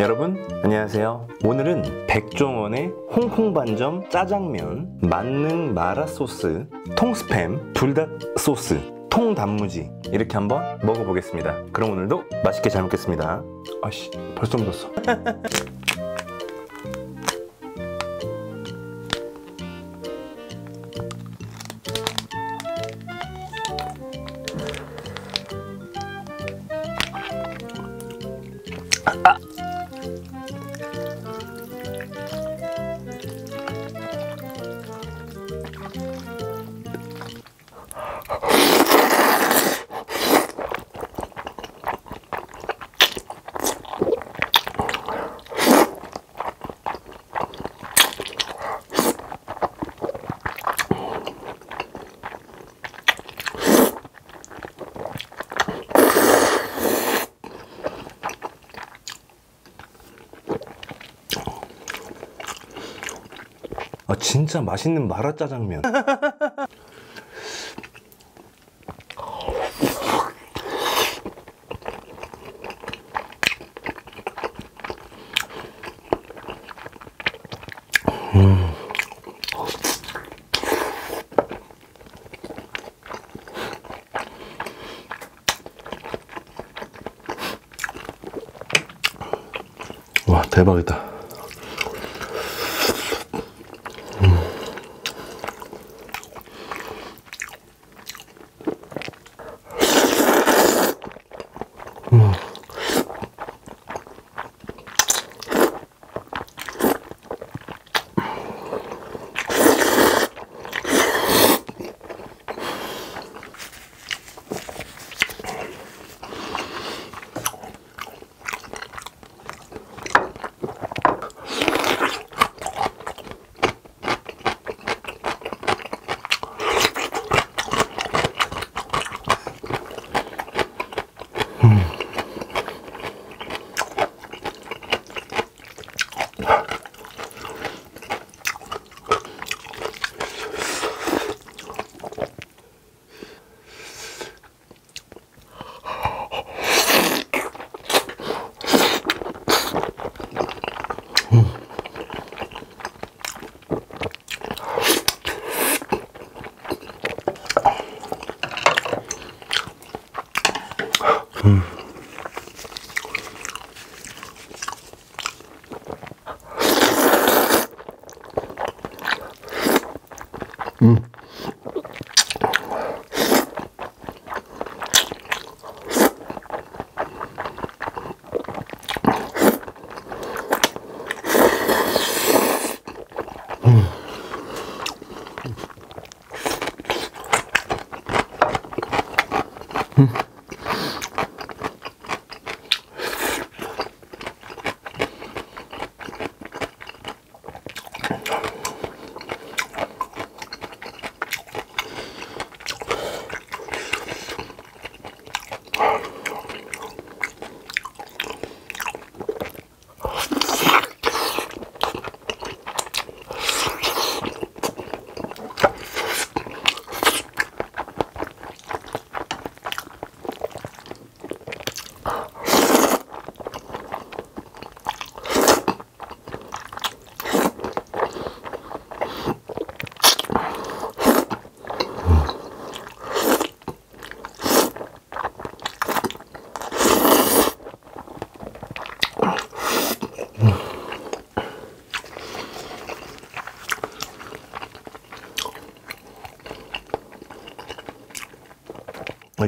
여러분 안녕하세요. 오늘은 백종원의 홍콩 반점 짜장면 만능 마라 소스 통스팸 불닭 소스 통단무지 이렇게 한번 먹어보겠습니다. 그럼 오늘도 맛있게 잘 먹겠습니다. 아씨 벌써 묻었어 진짜 맛있는 마라짜장면. 와 대박이다 아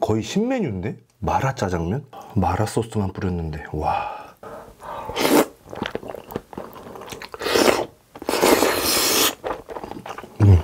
거의 신메뉴인데? 마라 짜장면? 마라 소스만 뿌렸는데 와 음.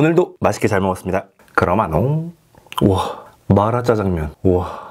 오늘도 맛있게 잘 먹었습니다. 그럼 안녕. 우와, 마라 짜장면. 우와.